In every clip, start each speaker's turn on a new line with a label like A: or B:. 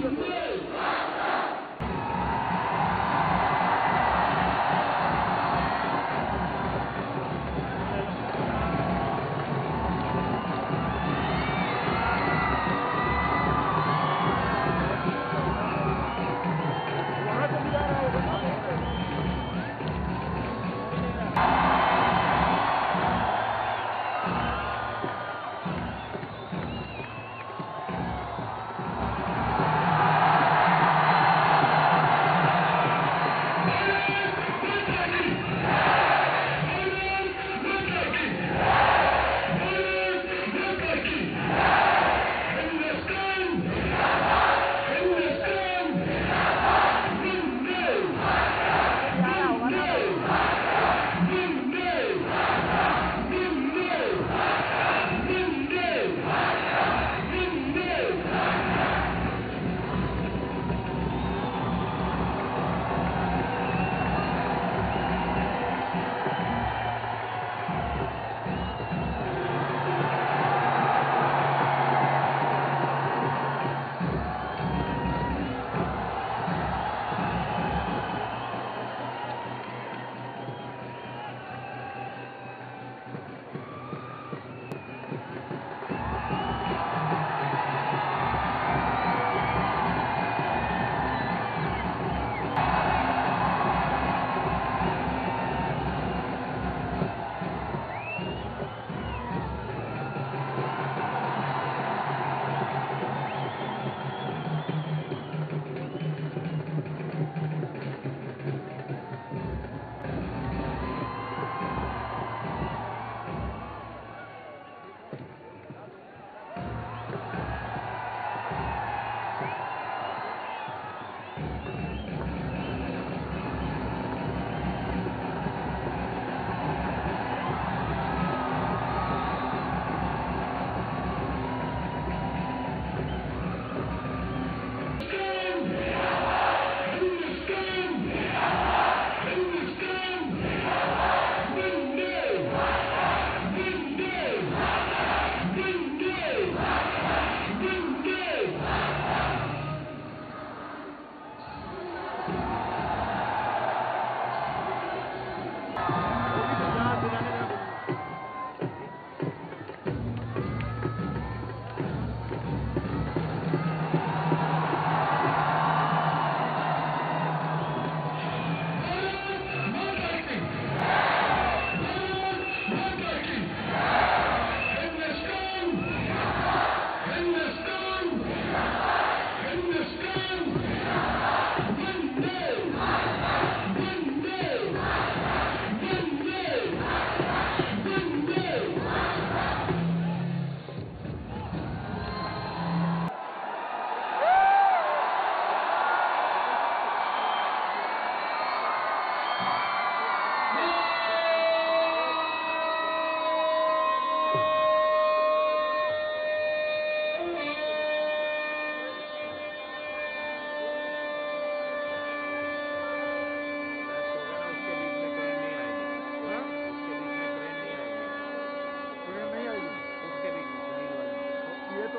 A: Hallelujah.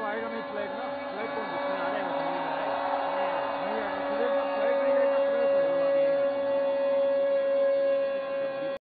A: आएगा नहीं flag ना फ्लैग कौन दिखने आ रहा है?